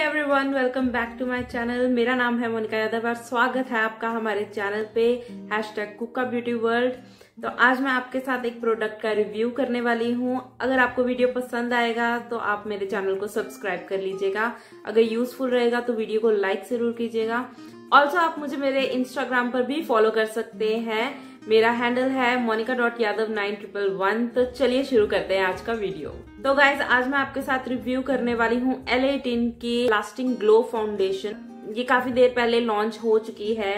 Everyone welcome back to my channel मेरा नाम है मोनिका यादव और स्वागत है आपका हमारे चैनल पे हैश टैग कुका ब्यूटी वर्ल्ड तो आज मैं आपके साथ एक प्रोडक्ट का रिव्यू करने वाली हूँ। अगर आपको वीडियो पसंद आएगा तो आप मेरे चैनल को सब्सक्राइब कर लीजिएगा। अगर यूजफुल रहेगा तो वीडियो को लाइक ज़रूर कीजिएगा। ऑल्सो आप मुझे मेरे इंस्टाग्राम पर भी फॉलो कर सकते हैं। मेरा हैंडल है Monika dot Yadav nine triple one तो चलिए शुरू करते हैं आज का वीडियो तो गाइज़ आज मैं आपके साथ रिव्यू करने वाली हूँ एल एटीन की लास्टिंग ग्लो फाउंडेशन ये काफ़ी देर पहले लॉन्च हो चुकी है।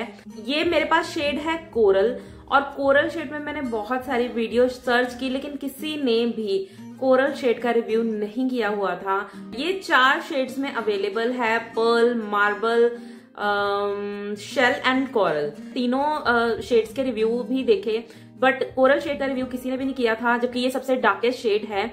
ये मेरे पास शेड है कोरल और कोरल शेड में मैंने बहुत सारी वीडियो सर्च की, लेकिन किसी ने भी कोरल शेड का रिव्यू नहीं किया हुआ था। ये चार शेड्स में अवेलेबल है pearl marble shell and coral तीनों शेड्स uh, के रिव्यू भी देखे बट कोरल शेड का रिव्यू किसी ने भी नहीं किया था जबकि ये सबसे डार्केस्ट शेड है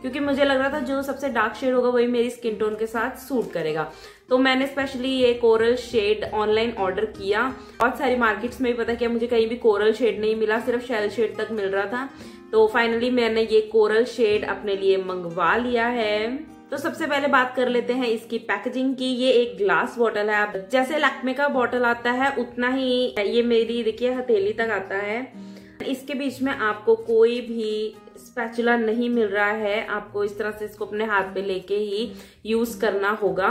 क्योंकि मुझे लग रहा था जो सबसे डार्क शेड होगा वही मेरी स्किन टोन के साथ सूट करेगा। तो मैंने स्पेशली ये कोरल शेड ऑनलाइन ऑर्डर किया बहुत सारी मार्केट्स में भी पता किया मुझे कहीं भी कोरल शेड नहीं मिला सिर्फ़ शेल शेड तक मिल रहा था। तो फाइनली मैंने ये कोरल शेड अपने लिए मंगवा लिया है। तो सबसे पहले बात कर लेते हैं इसकी पैकेजिंग की। ये एक ग्लास बॉटल है। आप जैसे लैक्मे का बॉटल आता है, उतना ही ये मेरी, देखिए, हथेली तक आता है। इसके बीच में आपको कोई भी स्पैचुला नहीं मिल रहा है, आपको इस तरह से इसको अपने हाथ पे लेके ही यूज़ करना होगा।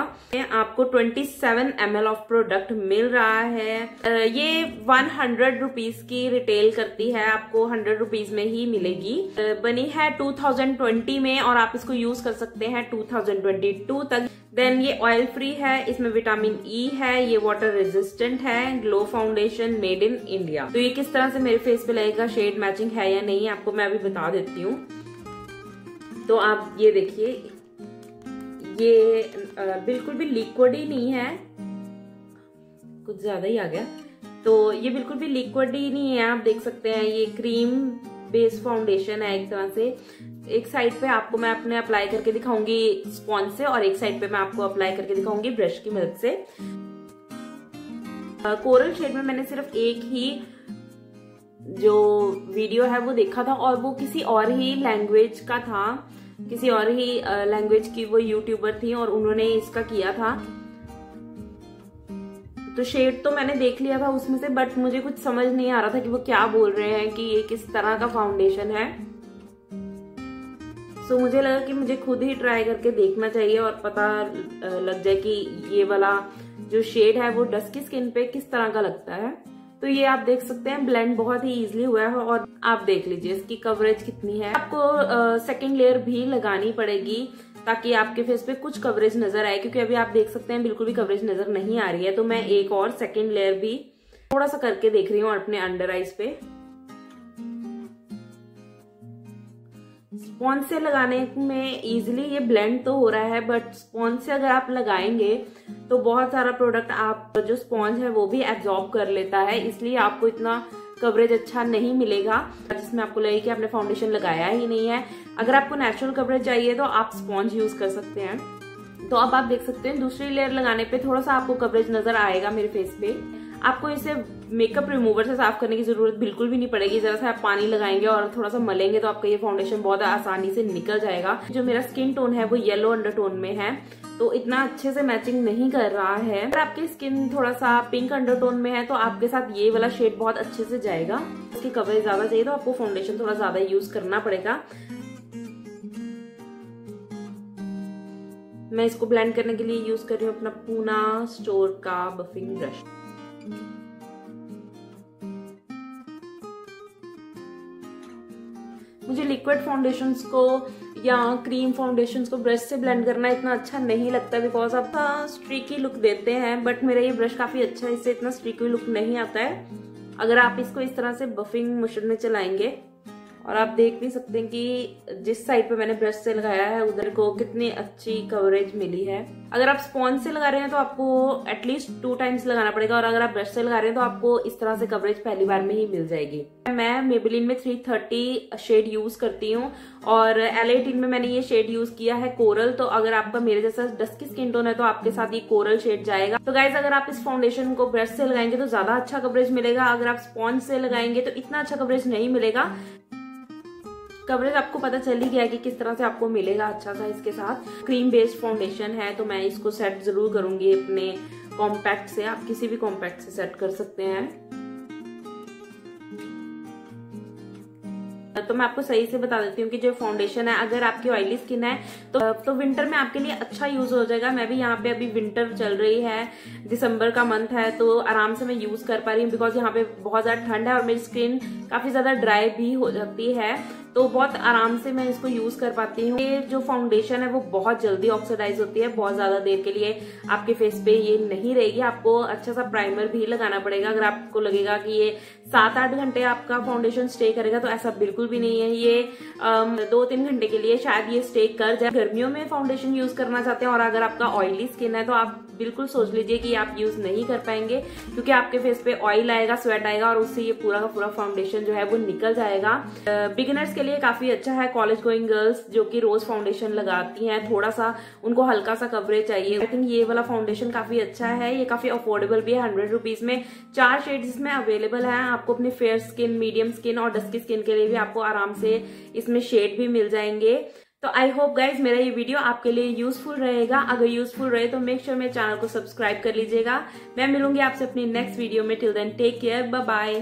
आपको 27 सेवन ऑफ़ प्रोडक्ट मिल रहा है। ये वन हंड्रेड रुपीज़ की रिटेल करती है, आपको हंड्रेड रुपीज़ में ही मिलेगी। बनी है 2020 में और आप इसको यूज़ कर सकते हैं 2022 तक। देन ये ऑयल फ्री है, इसमें विटामिन ई e है, ये वाटर रेजिस्टेंट है glow foundation made in India तो ये किस तरह से मेरे फेस पे लगेगा शेड मैचिंग है या नहीं, आपको मैं अभी बता देती हूँ। तो आप ये देखिए, ये बिल्कुल भी लिक्विड ही नहीं है। कुछ ज़्यादा ही आ गया। तो ये बिल्कुल भी लिक्विड ही नहीं है, आप देख सकते हैं, ये क्रीम बेस फाउंडेशन है एक तरह से। एक साइड पे आपको मैं अपने अप्लाई करके दिखाऊँगी स्पॉन्ज से और एक साइड पे मैं आपको अप्लाई करके दिखाऊँगी ब्रश की मदद से। कोरल शेड में मैंने सिर्फ़ एक ही जो वीडियो है वो देखा था और वो किसी और ही लैंग्वेज का था। किसी और ही लैंग्वेज की वो यूट्यूबर थी और उन्होंने इसका किया था। तो शेड तो मैंने देख लिया था उसमें से बट मुझे कुछ समझ नहीं आ रहा था कि वो क्या बोल रहे हैं, कि ये किस तरह का फाउंडेशन है। सो so, मुझे लगा कि मुझे खुद ही ट्राई करके देखना चाहिए और पता लग जाए कि ये वाला जो शेड है वो डस्की स्किन पे किस तरह का लगता है। तो ये आप देख सकते हैं ब्लेंड बहुत ही इजीली हुआ है और आप देख लीजिए इसकी कवरेज कितनी है। आपको सेकंड लेयर भी लगानी पड़ेगी ताकि आपके फेस पे कुछ कवरेज नज़र आए क्योंकि अभी आप देख सकते हैं बिल्कुल भी कवरेज नज़र नहीं आ रही है। तो मैं एक और सेकेंड लेयर भी थोड़ा सा करके देख रही हूँ अपने अंडर आइज़ पे। स्पॉन्ज से लगाने में इजिली ये ब्लेंड तो हो रहा है बट स्पॉन्ज से अगर आप लगाएँगे तो बहुत सारा प्रोडक्ट आप जो स्पॉन्ज है वो भी एब्जॉर्ब कर लेता है, इसलिए आपको इतना कवरेज अच्छा नहीं मिलेगा, जिसमें आपको लगे कि आपने फाउंडेशन लगाया ही नहीं है। अगर आपको नेचुरल कवरेज चाहिए तो आप स्पॉन्ज यूज़ कर सकते हैं। तो अब आप देख सकते हैं, दूसरी लेयर लगाने पे थोड़ा सा आपको कवरेज नज़र आएगा मेरे फेस पे। आपको इसे मेकअप रिमूवर से साफ़ करने की ज़रूरत बिल्कुल भी नहीं पड़ेगी। जरा सा आप पानी लगाएँगे और थोड़ा सा मलेंगे तो आपका ये फाउंडेशन बहुत आसानी से निकल जाएगा। जो मेरा स्किन टोन है वो येलो अंडरटोन में है तो इतना अच्छे से मैचिंग नहीं कर रहा है। अगर आपकी स्किन थोड़ा सा पिंक अंडरटोन में है तो आपके साथ ये वाला शेड बहुत अच्छे से जाएगा। इसकी कवरेज ज़्यादा चाहिए तो आपको फाउंडेशन थोड़ा ज़्यादा यूज़ करना पड़ेगा। मैं इसको ब्लेंड करने के लिए यूज़ कर रही हूँ अपना पूना स्टोर का बफिंग ब्रश मुझे लिक्विड फाउंडेशन को या क्रीम फाउंडेशन को ब्रश से ब्लेंड करना इतना अच्छा नहीं लगता बिकॉज़ आप स्ट्रीकी लुक देते हैं बट मेरा ये ब्रश काफ़ी अच्छा है, इससे इतना स्ट्रीकी लुक नहीं आता है। अगर आप इसको इस तरह से बफिंग मशीन में चलाएँगे और आप देख भी सकते हैं कि जिस साइड पे मैंने ब्रश से लगाया है, उधर को कितनी अच्छी कवरेज मिली है। अगर आप स्पॉन्ज से लगा रहे हैं तो आपको एटलीस्ट टू टाइम्स लगाना पड़ेगा, और अगर आप ब्रश से लगा रहे हैं तो आपको इस तरह से कवरेज पहली बार में ही मिल जाएगी। मैं मेबिलिन में 330 शेड यूज़ करती हूँ, और एल में मैंने ये शेड यूज़ किया है कोरल तो अगर आपका मेरे जैसा डस्की स्किन टोन है तो आपके साथ ये कोरल शेड जाएगा। तो गाइज़ अगर आप इस फाउंडेशन को ब्रश से लगाएँगे तो ज़्यादा अच्छा कवरेज मिलेगा। अगर आप स्पॉन्ज से लगाएँगे तो इतना अच्छा कवरेज नहीं मिलेगा। कवरेज आपको पता चल ही गया कि किस तरह से आपको मिलेगा अच्छा सा इसके साथ। क्रीम बेस्ड फाउंडेशन है तो मैं इसको सेट ज़रूर करूँगी अपने कॉम्पैक्ट से। आप किसी भी कॉम्पैक्ट से सेट कर सकते हैं। तो मैं आपको सही से बता देती हूँ कि जो फाउंडेशन है, अगर आपकी ऑयली स्किन है तो तो विंटर में आपके लिए अच्छा यूज़ हो जाएगा। मैं भी यहाँ पे अभी विंटर चल रही है, दिसंबर का मंथ है तो आराम से मैं यूज़ कर पा रही हूँ बिकॉज़ यहाँ पे बहुत ज़्यादा ठंड है और मेरी स्किन काफ़ी ज़्यादा ड्राई भी हो जाती है। तो बहुत आराम से मैं इसको यूज़ कर पाती हूँ। ये जो फाउंडेशन है, वो बहुत जल्दी ऑक्सीडाइज होती है, बहुत ज़्यादा देर के लिए आपके फेस पे ये नहीं रहेगी। आपको अच्छा सा प्राइमर भी लगाना पड़ेगा, अगर आपको लगेगा कि ये सात आठ घंटे आपका फाउंडेशन स्टे करेगा तो ऐसा बिल्कुल भी नहीं है। ये दो तीन घंटे के लिए शायद ये स्टे कर जाए। गर्मियों में फाउंडेशन यूज़ करना चाहते हैं और अगर आपका ऑयली स्किन है तो आप बिल्कुल सोच लीजिए कि आप यूज़ नहीं कर पाएँगे, क्योंकि आपके फेस पे ऑयल आएगा स्वेट आएगा और उससे ये पूरा का पूरा फाउंडेशन जो है वो निकल जाएगा। बिगिनर्स के लिए काफ़ी अच्छा है कॉलेज गोइंग गर्ल्स जो कि रोज फाउंडेशन लगाती हैं। थोड़ा सा उनको हल्का सा कवरेज चाहिए। आई थिंक ये वाला फाउंडेशन काफ़ी अच्छा है। ये काफ़ी अफोर्डेबल भी है। हंड्रेड रुपीज़ में चार शेड इसमें अवेलेबल है। आपको अपने फेयर स्किन मीडियम स्किन और डस्की स्किन के लिए भी आपको आराम से इसमें शेड भी मिल जाएँगे। तो आई होप गाइज़ मेरा ये वीडियो आपके लिए यूजफुल रहेगा। अगर यूजफुल रहे तो मेक श्योर मेरे चैनल को सब्सक्राइब कर लीजिएगा। मैं मिलूँगी आपसे अपनी नेक्स्ट वीडियो में। Till then take care bye